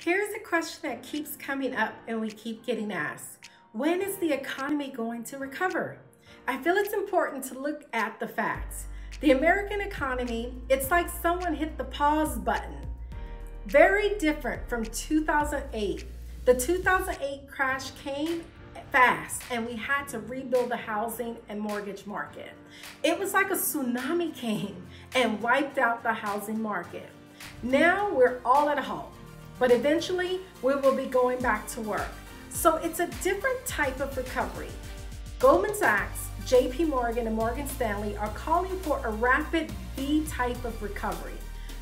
Here's a question that keeps coming up and we keep getting asked. When is the economy going to recover? I feel it's important to look at the facts. The American economy, it's like someone hit the pause button. Very different from 2008. The 2008 crash came fast and we had to rebuild the housing and mortgage market. It was like a tsunami came and wiped out the housing market. Now we're all at home but eventually we will be going back to work. So it's a different type of recovery. Goldman Sachs, JP Morgan, and Morgan Stanley are calling for a rapid V type of recovery.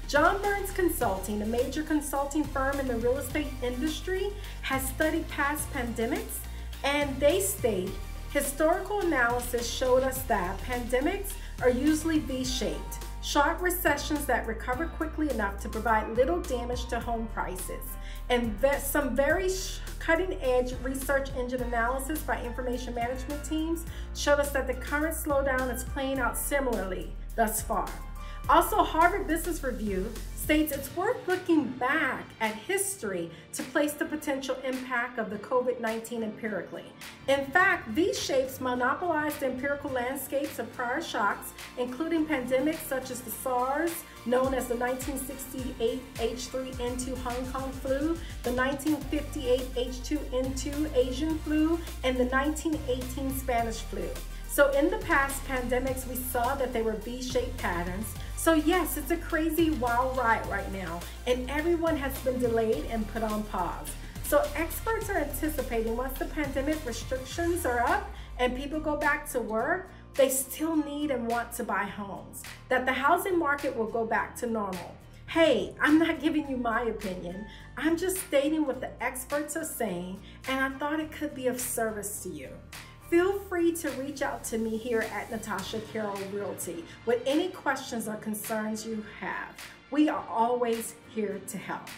John Burns Consulting, a major consulting firm in the real estate industry, has studied past pandemics and they state historical analysis showed us that pandemics are usually V-shaped Sharp recessions that recover quickly enough to provide little damage to home prices. And some very cutting edge research engine analysis by information management teams showed us that the current slowdown is playing out similarly thus far. Also, Harvard Business Review states it's worth looking back at history to place the potential impact of the COVID-19 empirically. In fact, these shapes monopolized the empirical landscapes of prior shocks, including pandemics such as the SARS, known as the 1968 H3N2 Hong Kong flu, the 1958 H2N2 Asian flu, and the 1918 Spanish flu. So in the past pandemics, we saw that they were V-shaped patterns. So yes, it's a crazy wild ride right now, and everyone has been delayed and put on pause. So experts are anticipating once the pandemic restrictions are up and people go back to work, they still need and want to buy homes, that the housing market will go back to normal. Hey, I'm not giving you my opinion. I'm just stating what the experts are saying, and I thought it could be of service to you. Feel free to reach out to me here at Natasha Carroll Realty with any questions or concerns you have. We are always here to help.